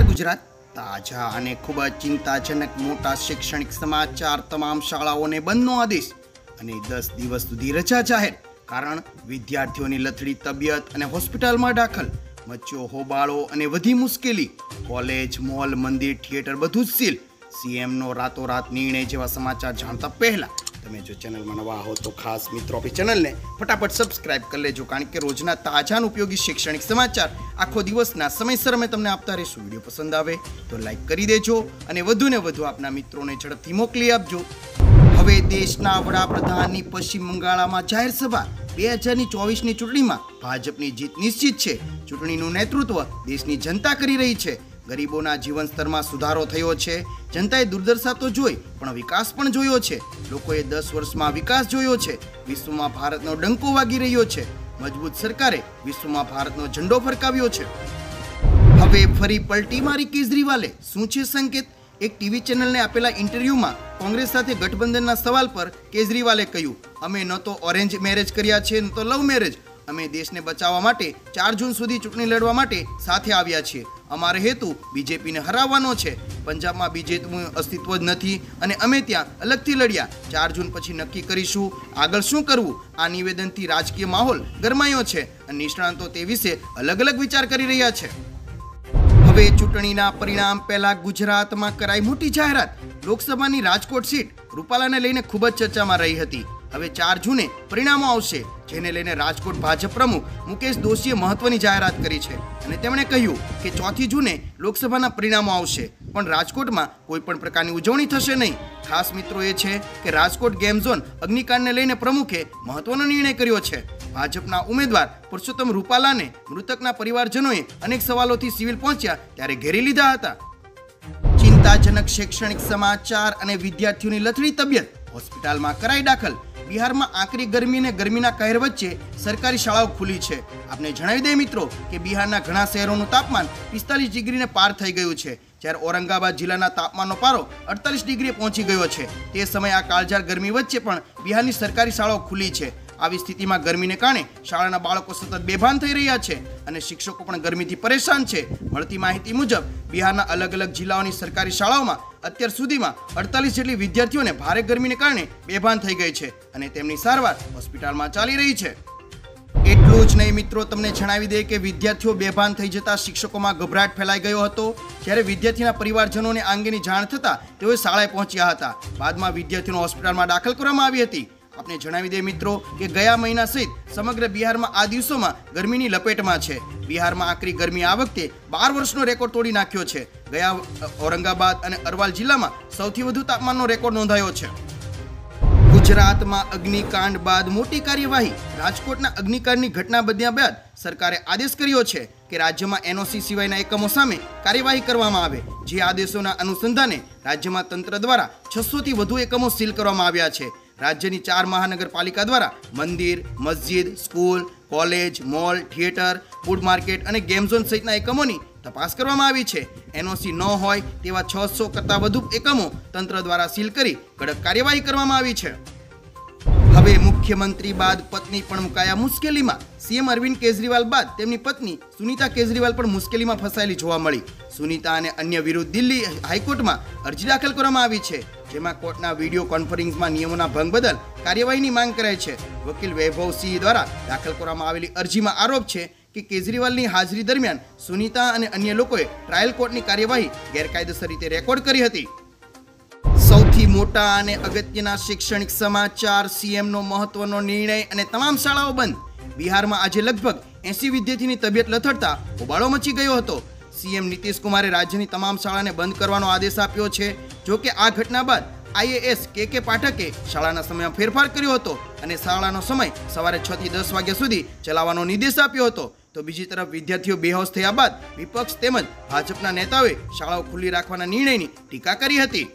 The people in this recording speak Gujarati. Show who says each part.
Speaker 1: નમસ્કાર ગુજરાત. તાજા અને ખૂબ જ ચિંતાજનક મોટા શૈક્ષણિક સમાચાર તમામ શાળાઓને બંધનો આદેશ અને દસ દિવસ સુધી રજા જાહેર. કારણ વિદ્યાર્થીઓની લથડી તબિયત અને હોસ્પિટલમાં દાખલ, મચ્યો હોબાળો અને વધી મુશ્કેલી, કોલેજ, મોલ, મંદિર, થિયેટર બધું જ સીલ. સીએમનો રાતોરાત નિર્ણય જેવા સમાચાર જાણતા પહેલા તમે જો ચેનલમાં નવા હો તો ખાસ મિત્રો આપણી ચેનલને ફટાફટ સબસ્ક્રાઇબ કરી લેજો, કારણ કે રોજના તાજા ઉપયોગી શૈક્ષણિક સમાચાર આખો દિવસના સમયસર અમે તમને આપતા રહીશું. વીડિયો પસંદ આવે તો લાઈક કરી દેજો અને વધુને વધુ આપના મિત્રોને ઝડપથી મોકલી આપજો. હવે દેશના વડાપ્રધાનની પશ્ચિમ બંગાળમાં જાહેર સભા બે હજારની ચોવીસની ચૂંટણીમાં ભાજપની જીત નિશ્ચિત છે. ચૂંટણીનું નેતૃત્વ દેશની જનતા કરી રહી છે. ગરીબોના જીવન સ્તરમાં સુધારો થયો છે. જનતાએ દુર્દશા તો જોઈ, પણ વિકાસ પણ જોયો છે. લોકોએ દસ વર્ષમાં વિકાસ જોયો છે. વિશ્વમાં ભારતનો ડંકો વાગી રહ્યો છે. મજબૂત સરકારે વિશ્વમાં ભારતનો ઝંડો ફરકાવ્યો છે. હવે ફરી પલટી મારી કેજરીવાલે. શું છે સંકેત? એક ટીવી ચેનલને આપેલા ઇન્ટરવ્યુમાં કોંગ્રેસ સાથે ગઠબંધનના સવાલ પર કેજરીવાલે કહ્યું, અમે ન તો ઓરેન્જ મેરેજ કર્યા છે, ન તો લવ મેરેજ. અમે દેશને બચાવવા માટે ચાર જૂન સુધી ચૂંટણી લડવા માટે સાથે આવ્યા છીએ. અમારો હેતુ બીજેપીને હરાવવાનો છે. પંજાબમાં બીજેપીનું અસ્તિત્વ જ નથી અને અમે ત્યાં અલગથી લડ્યા. ચાર જૂન પછી નક્કી કરીશું આગળ શું કરવું? આ નિવેદનથી રાજકીય માહોલ ગરમાયો છે અને નિષ્ણાંતો તે વિશે અલગ અલગ વિચાર કરી રહ્યા છે. હવે ચૂંટણીના પરિણામ પહેલા ગુજરાતમાં કરાઈ મોટી જાહેરાત. લોકસભાની રાજકોટ સીટ રૂપાલાને લઈને ખૂબ જ ચર્ચામાં રહી હતી. હવે ચાર જૂને પરિણામો આવશે. જેને લઈને રાજકોટ ભાજપ પ્રમુખ મુકેશ દોશીએ મહત્વની જાહેરાત કરી છે. અને તેમણે કહ્યું કે ચોથી જૂને લોકસભાના પરિણામો આવશે. પણ રાજકોટમાં કોઈ પણ પ્રકારની ઉજવણી થશે નહીં. ખાસ મિત્રો એ છે કે રાજકોટ ગેમ ઝોન અગ્નિકાંડને લઈને પ્રમુખે મહત્વનો નિર્ણય કર્યો છે. ભાજપના ઉમેદવાર પુરુષોત્તમ રૂપાલાને મૃતકના પરિવારજનોએ અનેક સવાલોથી સિવિલ પહોંચ્યા ત્યારે ઘેરી લીધા હતા. ચિંતાજનક શૈક્ષણિક સમાચાર અને વિદ્યાર્થીઓની લથડી તબિયત હોસ્પિટલમાં કરાઈ દાખલ. બિહારમાં આકરી ગરમી અને ગરમીના કહેર વચ્ચે સરકારી શાળાઓ ખુલી છે. આપને જણાવી દઈએ મિત્રો કે બિહારના ઘણા શહેરોનું તાપમાન પિસ્તાલીસ ડિગ્રીને પાર થઈ ગયું છે, જ્યારે ઔરંગાબાદ જિલ્લાના તાપમાનનો પારો અડતાલીસ ડિગ્રીએ પહોંચી ગયો છે. તે સમયે આ કાળઝાળ ગરમી વચ્ચે પણ બિહારની સરકારી શાળાઓ ખુલી છે. આવી સ્થિતિમાં ગરમીને કારણે શાળાના બાળકો સતત બેભાન થઈ રહ્યા છે અને શિક્ષકો પણ ગરમીથી પરેશાન છે. મળતી માહિતી મુજબ, બિહારના અલગ અલગ જિલ્લાઓની સરકારી શાળાઓમાં અત્યાર સુધીમાં અડતાલીસ જેટલી વિદ્યાર્થીઓને ભારે ગરમીને કારણે બેભાન થઈ ગઈ છે અને તેમની સારવાર હોસ્પિટલમાં ચાલી રહી છે. એટલું જ નહીં મિત્રો, તમને જણાવી દે કે વિદ્યાર્થીઓ બેભાન થઈ જતા શિક્ષકોમાં ગભરાટ ફેલાઈ ગયો હતો. જ્યારે વિદ્યાર્થીના પરિવારજનોને આ અંગેની જાણ થતાં તેઓ શાળાએ પહોંચ્યા હતા. બાદમાં વિદ્યાર્થીઓને હોસ્પિટલમાં દાખલ કરવામાં આવી હતી. આપને જણાવી દે મિત્રો કે ગયા મહિના સહિત સમગ્ર બિહારમાં આ દિવસોમાં ગરમીની લપેટમાં છે. બિહારમાં આકરી ગરમી આ વખતે બાર વર્ષનો રેકોર્ડ તોડી નાખ્યો છે. ગયા ઔરંગાબાદ અને અરવાલ જિલ્લામાં સૌથી વધુ તાપમાનનો રેકોર્ડ નોંધાયો છે. ગુજરાતમાં અગ્નિકાંડ બાદ મોટી કાર્યવાહી. રાજકોટના અગ્નિકાંડની ઘટના બન્યા બાદ સરકારે આદેશ કર્યો છે કે રાજ્યમાં એનઓસી સિવાયના એકમો સામે કાર્યવાહી કરવામાં આવે. જે આદેશોના અનુસંધાને રાજ્યમાં તંત્ર દ્વારા છસોથી વધુ એકમો સીલ કરવામાં આવ્યા છે. રાજ્યની ચાર મહાનગરપાલિકા દ્વારા મંદિર, મસ્જિદ, school, college, mall, theatre, food market અને ગેમ ઝોન સહિતના એકમોની તપાસ કરવામાં આવી છે. એનઓસી ન હોય તેવા છસો કરતાં વધુ એકમો તંત્ર દ્વારા સીલ કરી કડક કાર્યવાહી કરવામાં આવી છે. હવે મુખ્યમંત્રી બાદ પત્ની પણ મુકાયા મુશ્કેલીમાં. સીએમ અરવિંદ કેજરીવાલ બાદ તેમની પત્ની સુનીતા કેજરીવાલ પણ મુશ્કેલીમાં ફસાયેલી જોવા મળી. સુનિતા અને અન્ય વિરુદ્ધ દિલ્હી હાઈકોર્ટમાં અરજી દાખલ કરવામાં આવી છે, જેમાં કોર્ટના વીડિયો કોન્ફરન્સમાં નિયમોના ભંગ બદલ કાર્યવાહીની માંગ કરાઈ છે. વકીલ વૈભવસિંહ દ્વારા દાખલ કરવામાં આવેલી અરજીમાં આરોપ છે કે કેજરીવાલની હાજરી દરમિયાન સુનીતા અને અન્ય લોકોએ ટ્રાયલ કોર્ટની કાર્યવાહી ગેરકાયદેસર રીતે રેકોર્ડ કરી હતી. સૌથી મોટા અને અગત્યના શૈક્ષણિક સમાચાર સીએમનો મહત્વનો નિર્ણય અને તમામ શાળાઓ બંધ. બિહારમાં આજે લગભગ એસી વિદ્યાર્થીની તબિયત લથડતા હોબાળો મચી ગયો હતો. સીએમ નીતિશ કુમારે રાજ્યની તમામ શાળાને બંધ કરવાનો આદેશ આપ્યો છે. જો કે આ ઘટના બાદ આઈએએસ કે કે પાઠકે શાળાના સમયમાં ફેરફાર કર્યો હતો અને શાળાનો સમય સવારે છ થી દસ વાગ્યા સુધી ચલાવવાનો નિર્દેશ આપ્યો હતો. તો બીજી તરફ વિદ્યાર્થીઓ બેહોશ થયા બાદ વિપક્ષ તેમજ ભાજપના નેતાઓએ શાળાઓ ખુલ્લી રાખવાના નિર્ણયની ટીકા કરી હતી.